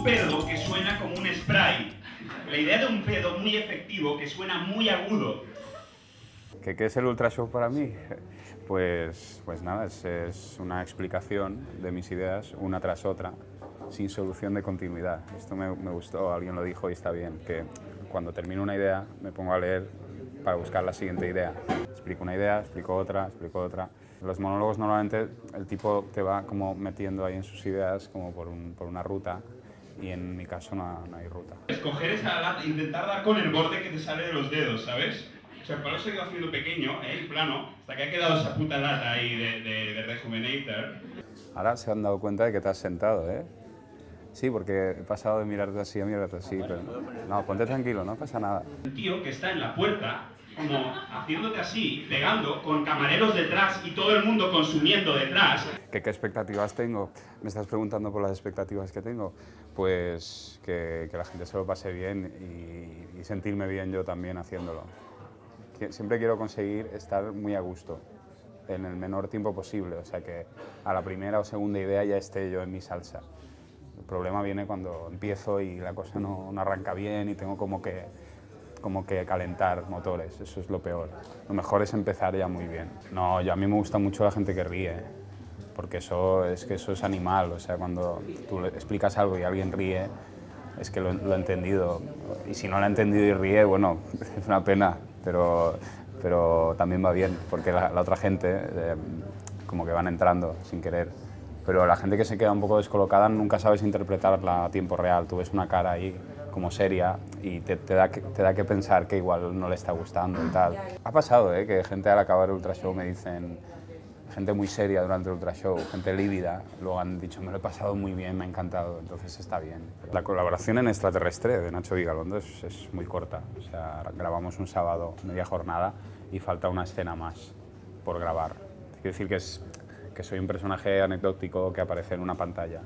un pedo que suena como un spray. La idea de un pedo muy efectivo que suena muy agudo. ¿Qué, qué es el Ultra Show para mí? Pues, pues nada, es, es una explicación de mis ideas una tras otra, sin solución de continuidad. Esto me, me gustó, alguien lo dijo y está bien, que cuando termino una idea me pongo a leer para buscar la siguiente idea. Explico una idea, explico otra, explico otra. Los monólogos normalmente el tipo te va como metiendo ahí en sus ideas como por, un- por una ruta y en mi caso no, no hay ruta. Escoger esa lata, intentar dar con el borde que te sale de los dedos, ¿sabes? O sea, para eso he ido haciendo pequeño, ¿eh? plano, hasta que ha quedado esa puta lata ahí de, de, de Rejuvenator. Ahora se han dado cuenta de que te has sentado, ¿eh? Sí, porque he pasado de mirarte así a mirarte así, pero... No, ponte tranquilo, no pasa nada. Un tío que está en la puerta, como haciéndote así, pegando, con camareros detrás y todo el mundo consumiendo detrás. ¿Qué, ¿Qué expectativas tengo? Me estás preguntando por las expectativas que tengo. Pues que, que la gente se lo pase bien y, y sentirme bien yo también haciéndolo. Siempre quiero conseguir estar muy a gusto en el menor tiempo posible, o sea que a la primera o segunda idea ya esté yo en mi salsa. Problema viene cuando empiezo y la cosa no, no arranca bien y tengo como que, como que calentar motores, eso es lo peor. Lo mejor es empezar ya muy bien. No, yo, a mí me gusta mucho la gente que ríe, porque eso es que eso es animal, o sea, cuando tú le explicas algo y alguien ríe, es que lo, lo ha entendido. Y si no lo ha entendido y ríe, bueno, es una pena, pero, pero también va bien, porque la, la otra gente eh, como que van entrando sin querer. Pero la gente que se queda un poco descolocada nunca sabes interpretarla a tiempo real. Tú ves una cara ahí como seria y te, te da que, te da que pensar que igual no le está gustando y tal. Ha pasado, ¿eh? Que gente al acabar el Ultra Show me dicen, gente muy seria durante el Ultra Show, gente lívida, luego han dicho, me lo he pasado muy bien, me ha encantado, entonces está bien. La colaboración en Extraterrestre de Nacho Vigalondo es, es muy corta, o sea, grabamos un sábado, media jornada, y falta una escena más por grabar. Quiero decir que, es, que soy un personaje anecdótico que aparece en una pantalla.